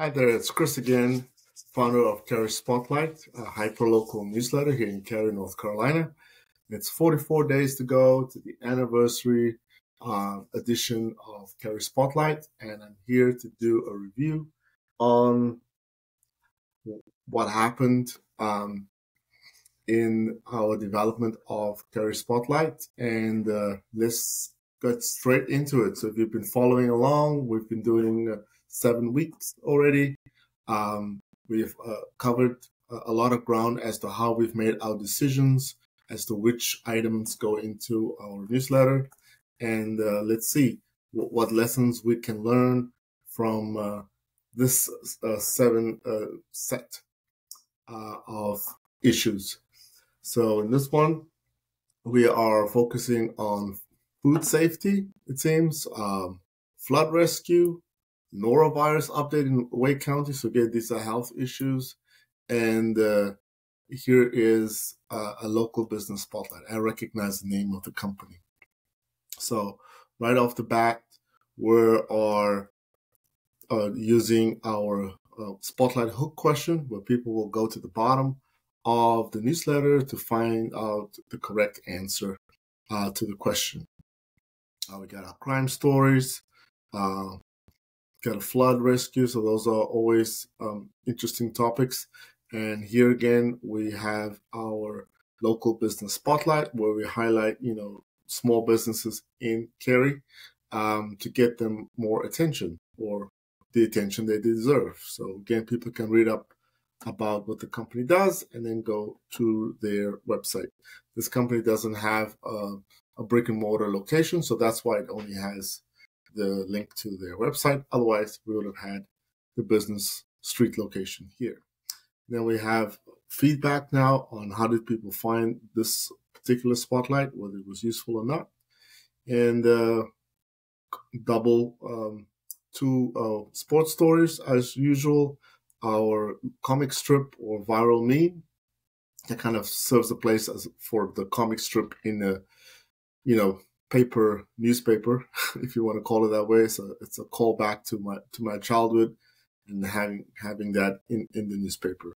Hi there, it's Chris again, founder of Cary Spotlight, a hyperlocal newsletter here in Cary, North Carolina. It's 44 days to go to the anniversary uh, edition of Cary Spotlight, and I'm here to do a review on what happened um, in our development of Cary Spotlight. And uh, let's get straight into it. So, if you've been following along, we've been doing uh, seven weeks already. Um, we've uh, covered a lot of ground as to how we've made our decisions as to which items go into our newsletter. And uh, let's see what, what, lessons we can learn from uh, this uh, seven uh, set uh, of issues. So in this one, we are focusing on food safety, it seems, um, flood rescue, norovirus update in Wake County. So again, these are health issues. And uh, here is uh, a local business spotlight. I recognize the name of the company. So right off the bat, we are uh, using our uh, spotlight hook question where people will go to the bottom of the newsletter to find out the correct answer uh, to the question. Uh, we got our crime stories, uh, got a flood rescue. So those are always um, interesting topics. And here again, we have our local business spotlight where we highlight, you know, small businesses in Cary um, to get them more attention or the attention they deserve. So again, people can read up about what the company does and then go to their website. This company doesn't have a, a brick and mortar location, so that's why it only has the link to their website. Otherwise, we would have had the business street location here. Then we have feedback now on how did people find this particular spotlight, whether it was useful or not, and uh, double um, two uh, sports stories as usual. Our comic strip or viral meme that kind of serves the place as for the comic strip in a you know paper newspaper, if you want to call it that way. So it's a callback to my to my childhood and having having that in, in the newspaper.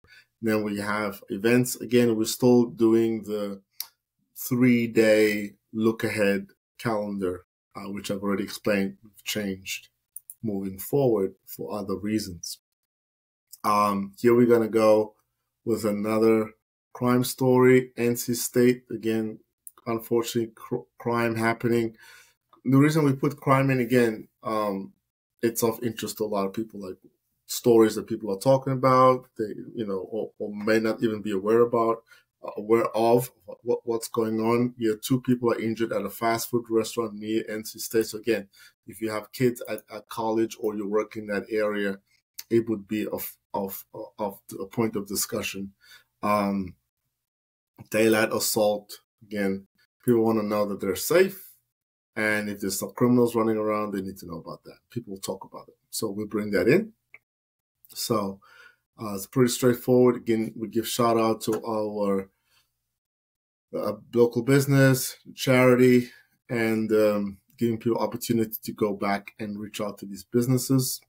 then we have events. Again, we're still doing the three day look ahead calendar, uh, which I've already explained. We've changed moving forward for other reasons. Um, here we're gonna go with another crime story. NC State again unfortunately cr- crime happening. The reason we put crime in again, um, it's of interest to a lot of people, like stories that people are talking about, they you know, or, or may not even be aware about, uh, aware of what, what's going on. Yeah, two people are injured at a fast food restaurant near NC State. So again, if you have kids at, at college or you work in that area, it would be of of of a point of discussion. Um, daylight assault again People want to know that they're safe. And if there's some criminals running around, they need to know about that. People talk about it. So we bring that in. So uh, it's pretty straightforward. Again, we give shout out to our uh, local business, charity, and um, giving people opportunity to go back and reach out to these businesses.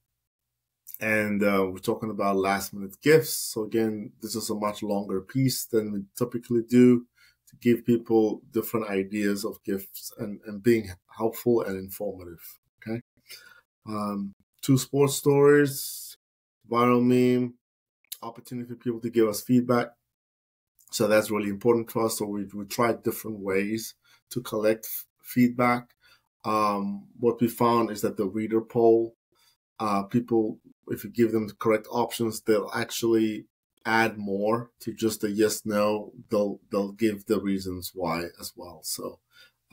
And uh, we're talking about last minute gifts. So again, this is a much longer piece than we typically do to give people different ideas of gifts and, and being helpful and informative. Okay. Um, two sports stories, viral meme, opportunity for people to give us feedback. So that's really important to us. So we, we tried different ways to collect feedback. Um, what we found is that the reader poll, uh, people, if you give them the correct options, they'll actually add more to just a yes no they'll they'll give the reasons why as well so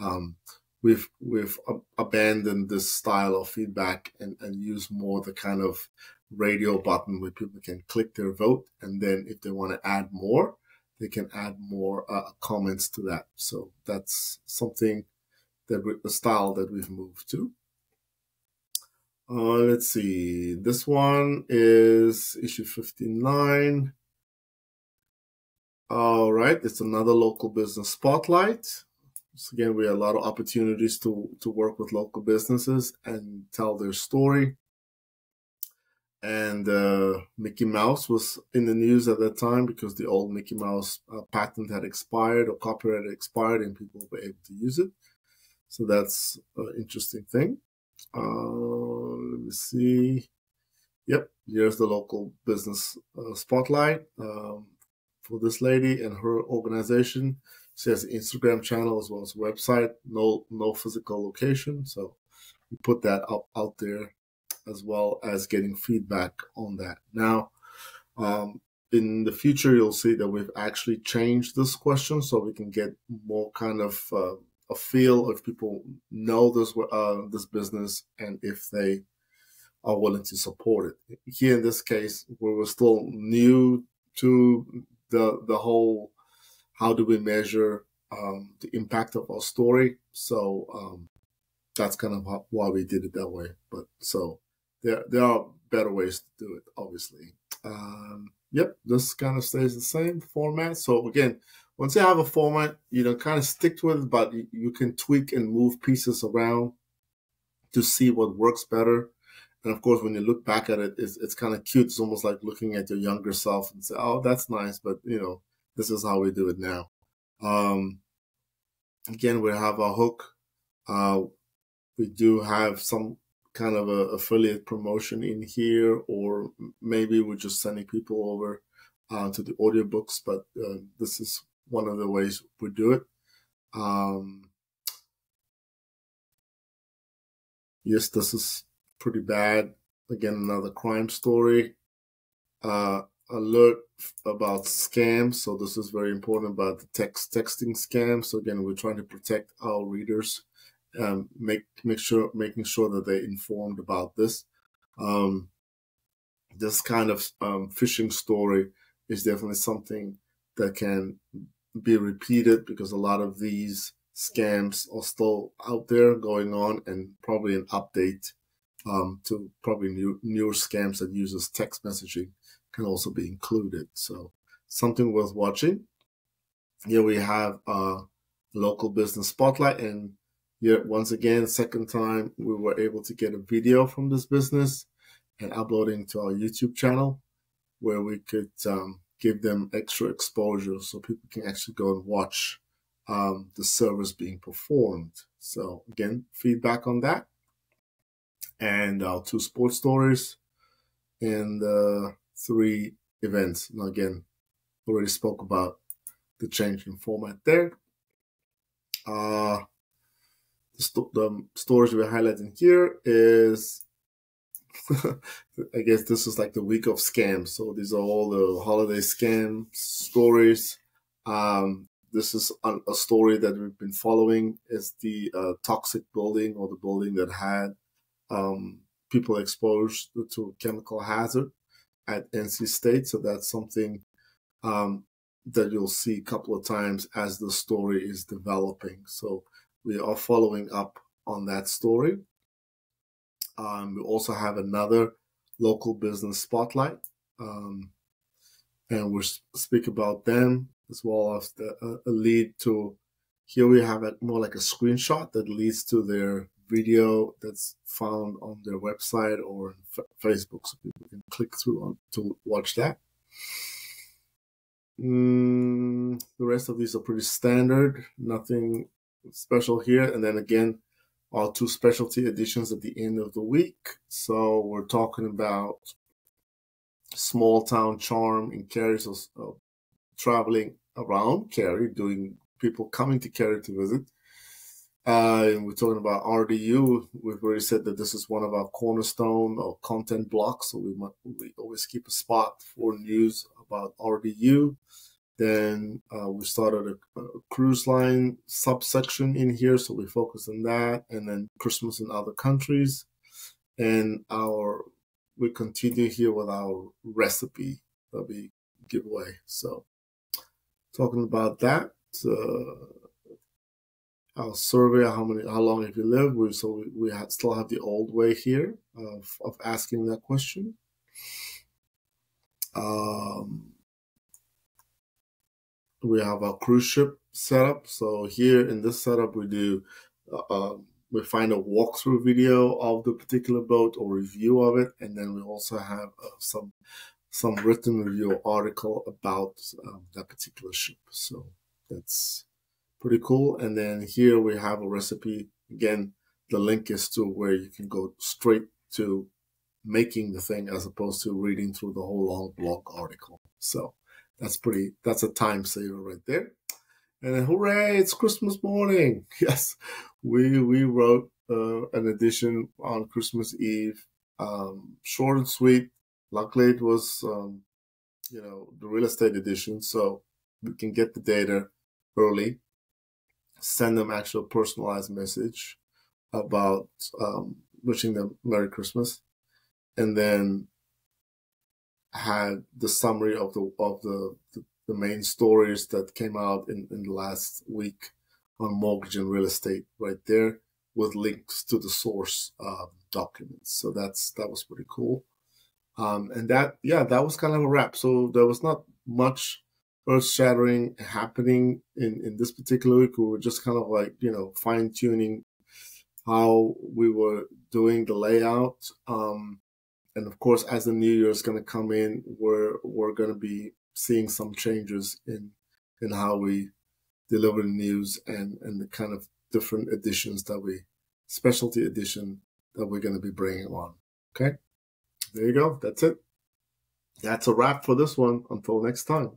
um, we've we've abandoned this style of feedback and, and use more the kind of radio button where people can click their vote and then if they want to add more they can add more uh, comments to that so that's something that we, the style that we've moved to uh, let's see. This one is issue 59. All right, it's another local business spotlight. So again, we have a lot of opportunities to, to work with local businesses and tell their story. and uh, Mickey Mouse was in the news at that time because the old Mickey Mouse uh, patent had expired or copyright had expired, and people were able to use it. So that's an interesting thing. Uh, let me see. Yep, here's the local business uh, spotlight um, for this lady and her organization. She has an Instagram channel as well as website. No, no physical location, so we put that out out there as well as getting feedback on that. Now, um, in the future, you'll see that we've actually changed this question so we can get more kind of uh, a feel if people know this uh, this business and if they are willing to support it. Here in this case, we were still new to the the whole how do we measure um, the impact of our story. So um, that's kind of why we did it that way. But so there there are better ways to do it, obviously. Um, yep, this kind of stays the same format. So again, once you have a format, you know, kind of stick to it, but you can tweak and move pieces around to see what works better. And of course, when you look back at it, it's, it's kind of cute. It's almost like looking at your younger self and say, "Oh, that's nice," but you know, this is how we do it now. Um, again, we have a hook. Uh, we do have some kind of a affiliate promotion in here, or maybe we're just sending people over uh, to the audiobooks. But uh, this is one of the ways we do it. Um, yes, this is pretty bad. Again, another crime story. Uh, alert about scams. So this is very important about the text texting scams. So again, we're trying to protect our readers um, make make sure making sure that they're informed about this. Um, this kind of um, phishing story is definitely something that can be repeated because a lot of these scams are still out there going on, and probably an update um, to probably new, newer scams that uses text messaging can also be included. So something worth watching. Here we have a local business spotlight, and Yet once again, second time we were able to get a video from this business and uploading to our YouTube channel where we could um, give them extra exposure so people can actually go and watch um, the service being performed. So again, feedback on that. And our two sports stories and uh, three events. Now again, already spoke about the change in format there. Uh, the, st- the stores we're highlighting here is I guess this is like the week of scams. So these are all the holiday scam stories. Um, this is a, a, story that we've been following. Is the uh, toxic building or the building that had um, people exposed to chemical hazard at NC State. So that's something um, that you'll see a couple of times as the story is developing. So we are following up on that story. Um, we also have another local business spotlight, um, and we'll speak about them as well as the, uh, a lead to. Here we have it more like a screenshot that leads to their video that's found on their website or f- Facebook, so people can click through on to watch that. Mm, the rest of these are pretty standard, nothing special here. And then again, our two specialty editions at the end of the week. So we're talking about small town charm in Cary, so uh, traveling around Cary, doing people coming to Cary to visit. Uh, and we're talking about RDU. We've already said that this is one of our cornerstone or content blocks. So we, might, we always keep a spot for news about RDU. Then uh, we started a, a, cruise line subsection in here, so we focus on that, and then Christmas in other countries, and our we continue here with our recipe that we give away. So, talking about that, uh, our survey, how many, how long have you lived? We so we, we have, still have the old way here of of asking that question. Um, we have a cruise ship setup. So here in this setup, we do uh, um, we find a walkthrough video of the particular boat or review of it, and then we also have uh, some some written review article about um, that particular ship. So that's pretty cool. And then here we have a recipe. Again, the link is to where you can go straight to making the thing as opposed to reading through the whole long blog article. So that's pretty, that's a time saver right there. And then hooray, it's Christmas morning. Yes, we, we wrote uh, an edition on Christmas Eve. Um, short and sweet. Luckily it was, um, you know, the real estate edition. So we can get the data early, send them actual personalized message about um, wishing them Merry Christmas, and then had the summary of the of the, the, the main stories that came out in, in the last week on mortgage and real estate right there with links to the source uh, documents. So that's that was pretty cool. Um, and that yeah, that was kind of a wrap. So there was not much earth shattering happening in, in this particular week. We were just kind of like, you know, fine tuning how we were doing the layout. Um, and of course, as the new year is going to come in, we're, we're going to be seeing some changes in, in how we deliver the news and, and the kind of different editions that we, specialty edition that we're going to be bringing on. Okay. There you go. That's it. That's a wrap for this one. Until next time.